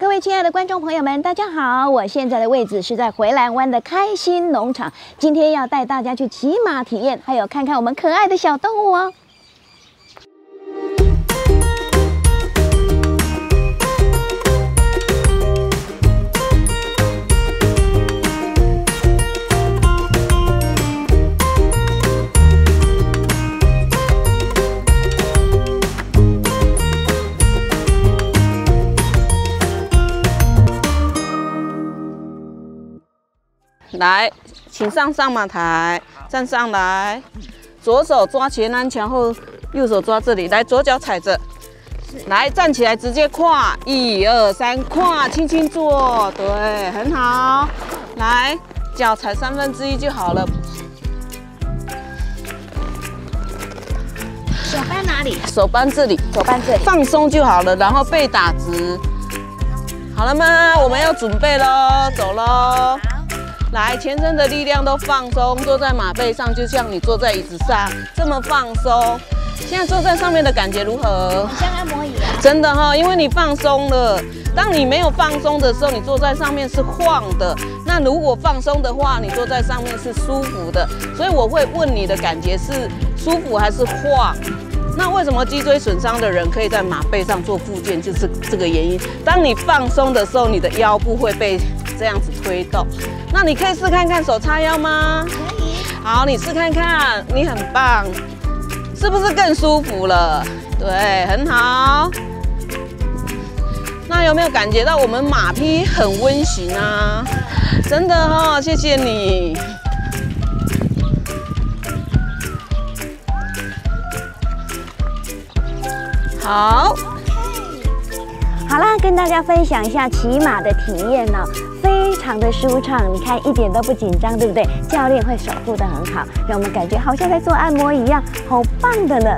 各位亲爱的观众朋友们，大家好！我现在的位置是在回蓝湾的开心农场，今天要带大家去骑马体验，还有看看我们可爱的小动物哦。来，请上上马台，站上来，左手抓前安墙后，右手抓这里，来，左脚踩着，来，站起来，直接跨，一二三，跨，轻轻做，对，很好，来，脚踩三分之一就好了，手搬哪里？手扳这里，手搬这里。放松就好了，然后背打直，好了吗？我们要准备喽，走喽。来，全身的力量都放松，坐在马背上，就像你坐在椅子上这么放松。现在坐在上面的感觉如何？像按摩椅！真的哈，因为你放松了。当你没有放松的时候，你坐在上面是晃的。那如果放松的话，你坐在上面是舒服的。所以我会问你的感觉是舒服还是晃？那为什么脊椎损伤的人可以在马背上做复健？就是这个原因。当你放松的时候，你的腰部会被这样子推动。那你可以试看看手叉腰吗？可以。好，你试看看，你很棒，是不是更舒服了？对，很好。那有没有感觉到我们马匹很温驯啊？真的哈，谢谢你。好，好啦，跟大家分享一下骑马的体验呢，非常的舒畅，你看一点都不紧张，对不对？教练会守护的很好，让我们感觉好像在做按摩一样，好棒的呢。